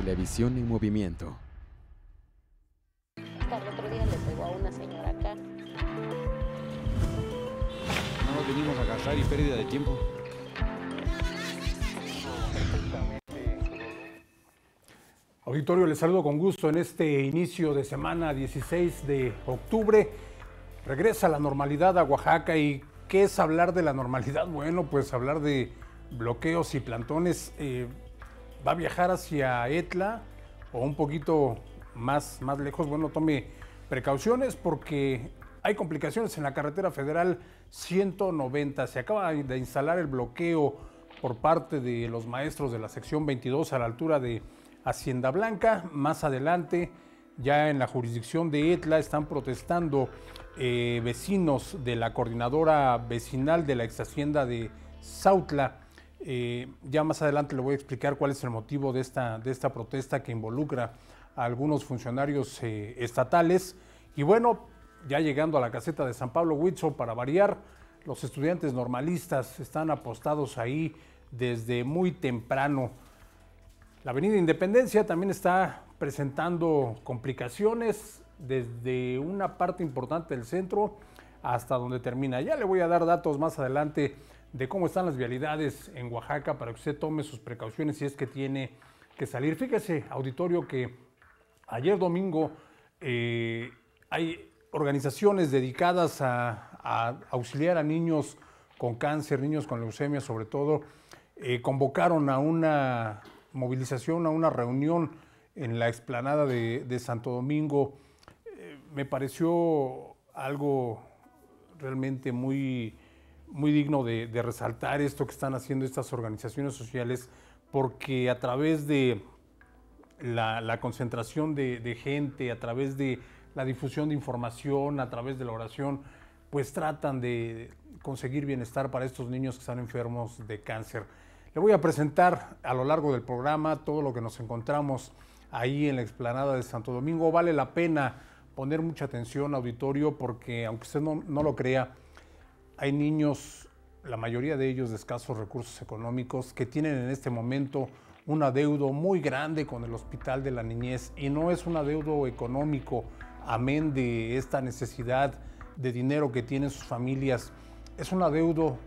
Televisión en movimiento. Hasta el otro día le pegó a una señora acá. No nos venimos a gastar y pérdida de tiempo. Auditorio, les saludo con gusto en este inicio de semana 16 de octubre. Regresa la normalidad a Oaxaca y ¿qué es hablar de la normalidad? Bueno, pues hablar de bloqueos y plantones. Eh, va a viajar hacia Etla o un poquito más, más lejos. Bueno, tome precauciones porque hay complicaciones en la carretera federal 190. Se acaba de instalar el bloqueo por parte de los maestros de la sección 22 a la altura de Hacienda Blanca. Más adelante, ya en la jurisdicción de Etla, están protestando eh, vecinos de la coordinadora vecinal de la ex hacienda de Sautla. Eh, ya más adelante le voy a explicar cuál es el motivo de esta, de esta protesta que involucra a algunos funcionarios eh, estatales. Y bueno, ya llegando a la caseta de San Pablo Huitzo, para variar, los estudiantes normalistas están apostados ahí desde muy temprano. La Avenida Independencia también está presentando complicaciones desde una parte importante del centro hasta donde termina. Ya le voy a dar datos más adelante de cómo están las vialidades en Oaxaca para que usted tome sus precauciones si es que tiene que salir. Fíjese, auditorio, que ayer domingo eh, hay organizaciones dedicadas a, auxiliar a niños con cáncer, niños con leucemia sobre todo, eh, convocaron a una movilización, a una reunión en la explanada de, de Santo Domingo. Eh, me pareció algo realmente muy, muy digno de, resaltar esto que están haciendo estas organizaciones sociales, porque a través de la, concentración de, gente, a través de la difusión de información, a través de la oración, pues tratan de conseguir bienestar para estos niños que están enfermos de cáncer. Le voy a presentar a lo largo del programa todo lo que nos encontramos ahí en la explanada de Santo Domingo. Vale la pena poner mucha atención, auditorio, porque aunque usted no lo crea, hay niños, la mayoría de ellos de escasos recursos económicos, que tienen en este momento un adeudo muy grande con el Hospital de la Niñez y no es un adeudo económico, amén de esta necesidad de dinero que tienen sus familias, es un adeudo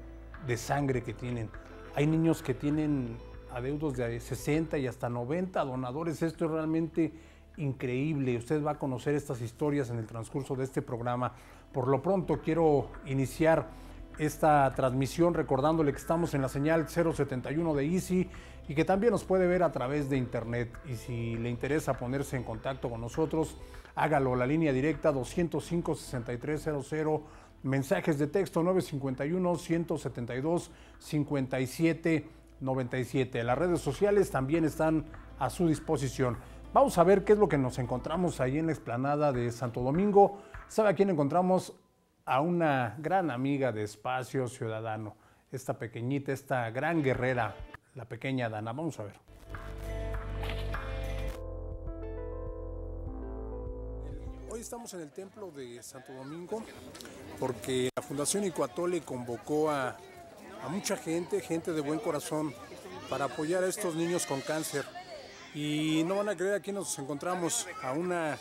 de sangre que tienen. Hay niños que tienen adeudos de 60 y hasta 90 donadores. Esto es realmente increíble. Usted va a conocer estas historias en el transcurso de este programa. Por lo pronto quiero iniciar esta transmisión recordándole que estamos en la señal 071 de Easy y que también nos puede ver a través de internet. Y si le interesa ponerse en contacto con nosotros, hágalo. La línea directa 205 6300 mensajes de texto 951 172 57 97. Las redes sociales también están a su disposición. Vamos a ver qué es lo que nos encontramos ahí en la explanada de Santo Domingo. ¿Sabe a quién encontramos? A una gran amiga de Espacio Ciudadano, esta pequeñita, esta gran guerrera, la pequeña Dana. Vamos a ver. Hoy estamos en el templo de Santo Domingo porque la Fundación Icuatole convocó a, a mucha gente, gente de buen corazón, para apoyar a estos niños con cáncer. Y no van a creer, aquí nos encontramos a una,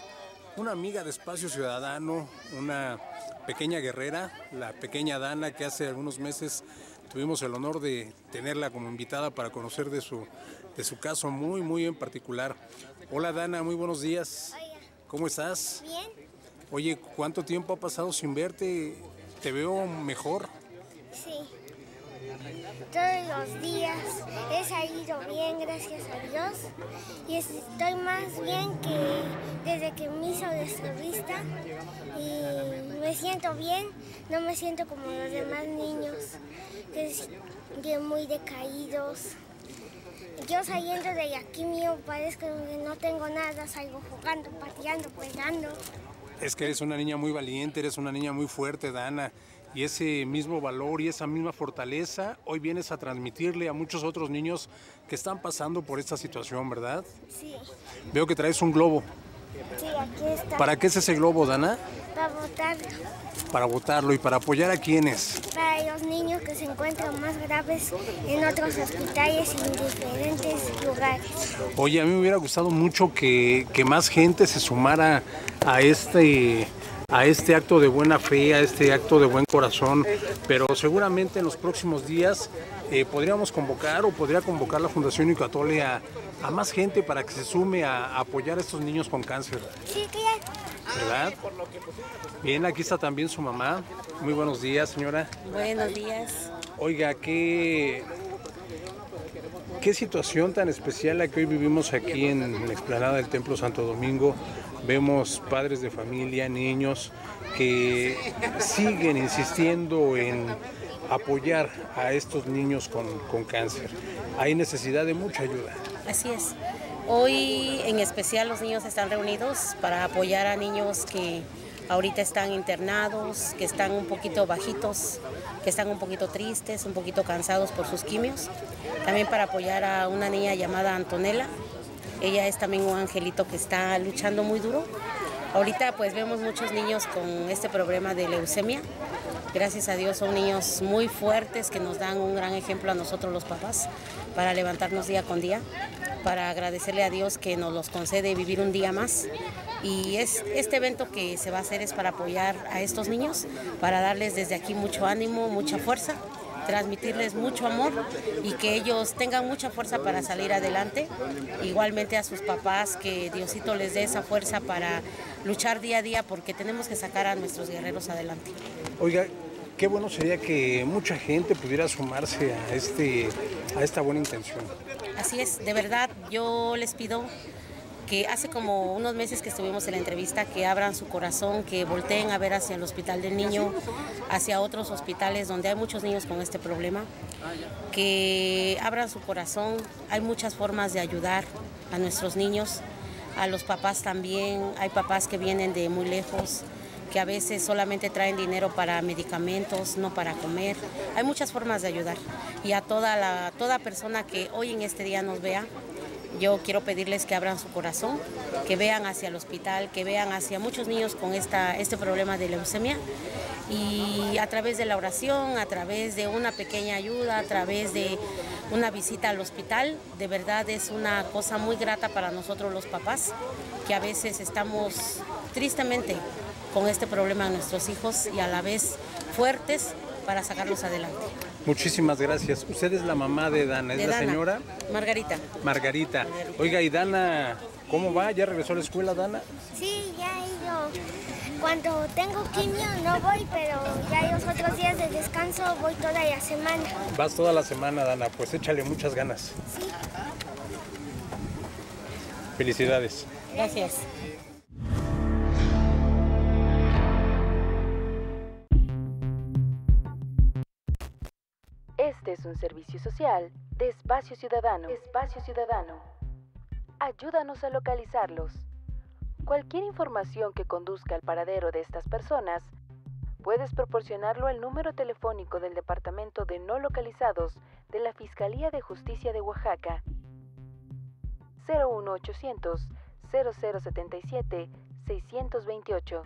una amiga de Espacio Ciudadano, una pequeña guerrera, la pequeña Dana, que hace algunos meses tuvimos el honor de tenerla como invitada para conocer de su, de su caso muy, muy en particular. Hola Dana, muy buenos días. ¿Cómo estás? Bien. Oye, ¿cuánto tiempo ha pasado sin verte? ¿Te veo mejor? Sí. Todos los días he salido bien, gracias a Dios. Y estoy más bien que desde que me hizo de vista. Y me siento bien, no me siento como los demás niños, que, que muy decaídos. Yo saliendo de aquí mío parezco que no tengo nada, salgo jugando, pateando, pegando. Es que eres una niña muy valiente, eres una niña muy fuerte, Dana. Y ese mismo valor y esa misma fortaleza hoy vienes a transmitirle a muchos otros niños que están pasando por esta situación, ¿verdad? Sí. Veo que traes un globo. Sí, aquí está. ¿Para qué es ese globo, Dana? Para votar Para votarlo y para apoyar a quienes. para los niños que se encuentran más graves en otros hospitales y en diferentes lugares. Oye, a mí me hubiera gustado mucho que, que más gente se sumara a este, a este acto de buena fe, a este acto de buen corazón, pero seguramente en los próximos días eh, podríamos convocar o podría convocar la Fundación Icatole a, a más gente para que se sume a, a apoyar a estos niños con cáncer, Sí, ¿verdad? Bien, aquí está también su mamá. Muy buenos días, señora. Buenos días. Oiga, qué, qué situación tan especial la que hoy vivimos aquí en la explanada del Templo Santo Domingo. Vemos padres de familia, niños que siguen insistiendo en apoyar a estos niños con, con cáncer. Hay necesidad de mucha ayuda. Así es. Hoy en especial los niños están reunidos para apoyar a niños que ahorita están internados, que están un poquito bajitos, que están un poquito tristes, un poquito cansados por sus quimios. También para apoyar a una niña llamada Antonella. Ella es también un angelito que está luchando muy duro. Ahorita pues vemos muchos niños con este problema de leucemia. Gracias a Dios son niños muy fuertes que nos dan un gran ejemplo a nosotros los papás para levantarnos día con día, para agradecerle a Dios que nos los concede vivir un día más. Y es, este evento que se va a hacer es para apoyar a estos niños, para darles desde aquí mucho ánimo, mucha fuerza transmitirles mucho amor y que ellos tengan mucha fuerza para salir adelante. Igualmente a sus papás, que Diosito les dé esa fuerza para luchar día a día porque tenemos que sacar a nuestros guerreros adelante. Oiga, qué bueno sería que mucha gente pudiera sumarse a, este, a esta buena intención. Así es, de verdad, yo les pido que hace como unos meses que estuvimos en la entrevista, que abran su corazón, que volteen a ver hacia el hospital del niño, hacia otros hospitales donde hay muchos niños con este problema, que abran su corazón. Hay muchas formas de ayudar a nuestros niños, a los papás también. Hay papás que vienen de muy lejos que a veces solamente traen dinero para medicamentos, no para comer. Hay muchas formas de ayudar. Y a toda, la, toda persona que hoy en este día nos vea, yo quiero pedirles que abran su corazón, que vean hacia el hospital, que vean hacia muchos niños con este problema de leucemia y a través de la oración, a través de una pequeña ayuda, a través de una visita al hospital, de verdad es una cosa muy grata para nosotros los papás, que a veces estamos tristemente con este problema de nuestros hijos y a la vez fuertes para sacarlos adelante. Muchísimas gracias. Usted es la mamá de Dana, ¿es De la Dana, señora? Margarita. Margarita. Oiga, ¿y Dana cómo va? ¿Ya regresó a la escuela, Dana? Sí, ya he ido. Cuando tengo quimio no voy, pero ya los otros días de descanso voy toda la semana. Vas toda la semana, Dana, pues échale muchas ganas. Sí. Felicidades. Gracias. Este es un servicio social de Espacio Ciudadano. Espacio Ciudadano. Ayúdanos a localizarlos. Cualquier información que conduzca al paradero de estas personas, puedes proporcionarlo al número telefónico del Departamento de No Localizados de la Fiscalía de Justicia de Oaxaca. 01800 0077 628.